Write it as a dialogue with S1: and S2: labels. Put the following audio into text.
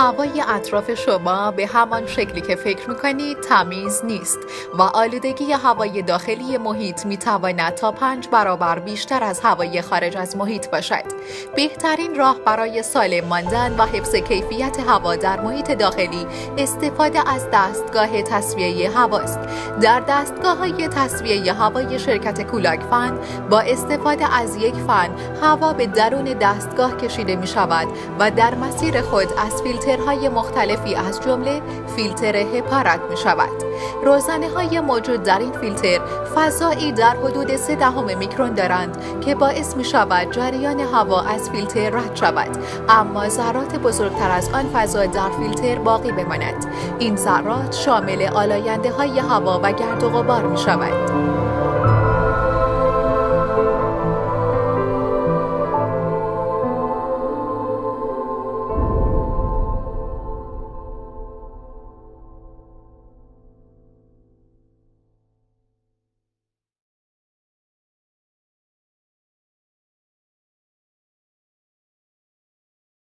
S1: هوای اطراف شما به همان شکلی که فکر می‌کنید تمیز نیست و آلودگی هوای داخلی محیط می‌تواند تا پنج برابر بیشتر از هوای خارج از محیط باشد. بهترین راه برای سالم ماندن و حفظ کیفیت هوا در محیط داخلی استفاده از دستگاه تصویه هواست. در دستگاه های تصویه هوای شرکت کولاک فن با استفاده از یک فن هوا به درون دستگاه کشیده می شود و در مسیر خود از فیلترهای مختلفی از جمله فیلتر هپارت می شود. روزنه های موجود در این فیلتر فضایی در حدود 3 دهم میکرون دارند که باعث می شود جریان هوا از فیلتر رد شود اما ذرات بزرگتر از آن فضا در فیلتر باقی بماند این ذرات شامل آلاینده های هوا و گرد و غبار می شود.